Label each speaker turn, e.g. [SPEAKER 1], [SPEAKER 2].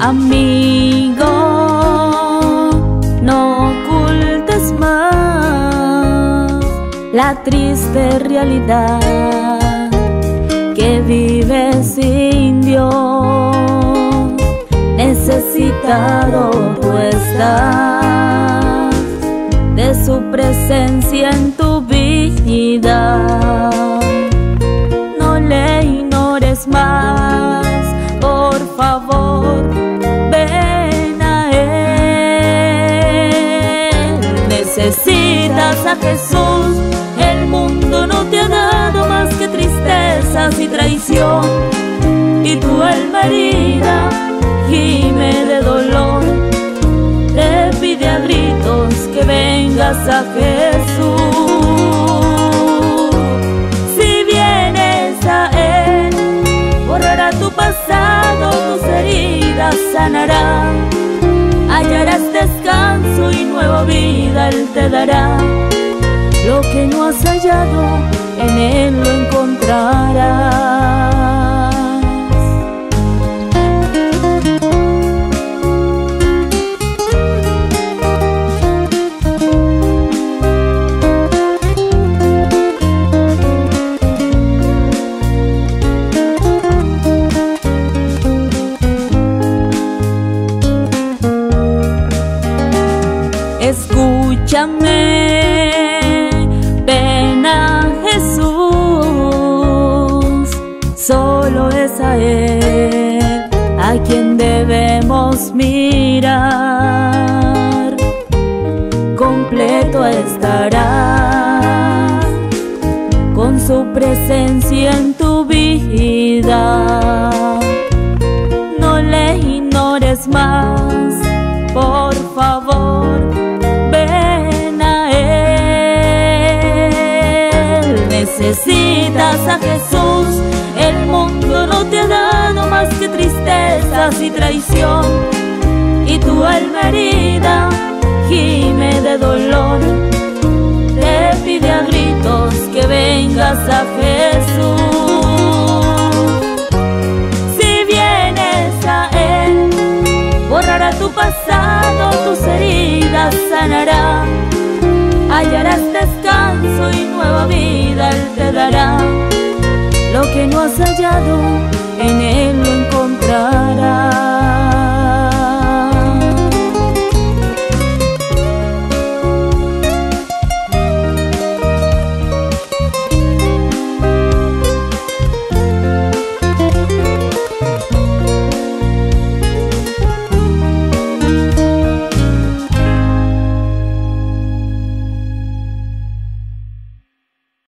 [SPEAKER 1] Amigo, no ocultes más triste realidad que vive sin Dios. Necesitado tú estás de su presencia en tu vida. No le ignores más, por favor, ven a Él. Necesitas a Jesús y traición y tu alma herida gime de dolor. Te pide a gritos que vengas a Jesús. Si vienes a Él borrará tu pasado tus heridas sanará. Hallarás descanso y nueva vida Él te dará. Lo que no has hallado en Él lo quien debemos mirar, completo estará con su presencia en tu vida. No le ignores más, por favor, ven a Él. Necesitas a Jesús, el mundo te ha dado más que tristezas y traición. Y tu alma herida gime de dolor. Te pide a gritos que vengas a Jesús. Si vienes a Él borrará tu pasado tus heridas sanará. Hallarás descanso y nueva vida Él te dará lo que no has hallado.